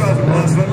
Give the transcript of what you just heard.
southern Las Vegas.